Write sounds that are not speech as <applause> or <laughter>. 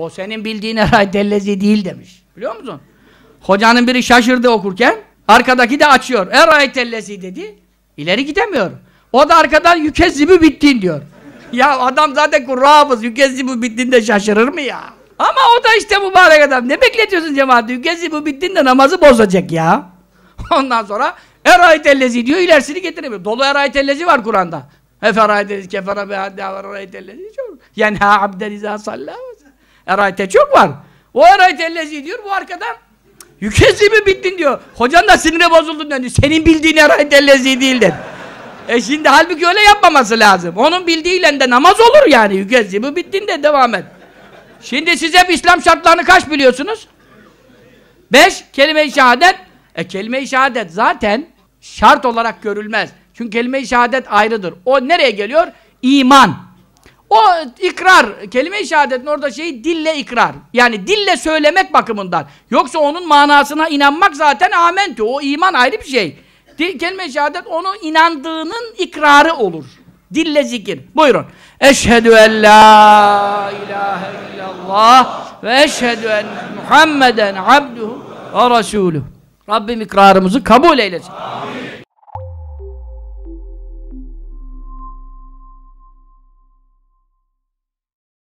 O senin bildiğin eray dellezi değil demiş. Biliyor musun? Hocanın biri şaşırdı okurken. Arkadaki de açıyor. Eray tellezi dedi. İleri gidemiyor. O da arkadan yükezzibi bittin diyor. Ya adam zaten kurrağımız yükezzibi bittiğinde şaşırır mı ya? Ama o da işte mübarek adam. Ne bekletiyorsun cemaati? Yükezzibi bittiğinde namazı bozacak ya. <laughs> Ondan sonra Erayet ellezi diyor ilerisini getiremiyor. Dolu erayet ellezi var Kur'an'da. Eferayet ellezi kefere be hadde erayet ellezi çok. Yani ha abden izâ sallâ Erayete çok var. O erayet ellezi diyor bu arkadan yükezimi bittin diyor. Hocan da sinire bozuldun dedi. Senin bildiğin erayet ellezi değil dedi. E şimdi halbuki öyle yapmaması lazım. Onun bildiğiyle de namaz olur yani. Yükezimi bittin de devam et. Şimdi siz hep İslam şartlarını kaç biliyorsunuz? Beş, kelime-i şehadet. E kelime-i şehadet zaten şart olarak görülmez. Çünkü kelime-i şehadet ayrıdır. O nereye geliyor? İman. O ikrar, kelime-i şehadetin orada şeyi dille ikrar. Yani dille söylemek bakımından. Yoksa onun manasına inanmak zaten amentü. O iman ayrı bir şey. Kelime-i şehadet onu inandığının ikrarı olur. Dille zikir. Buyurun. Eşhedü en la ilahe illallah ve eşhedü en Muhammeden abduhu ve resuluhu. Rabbim ikrarımızı kabul eylesin.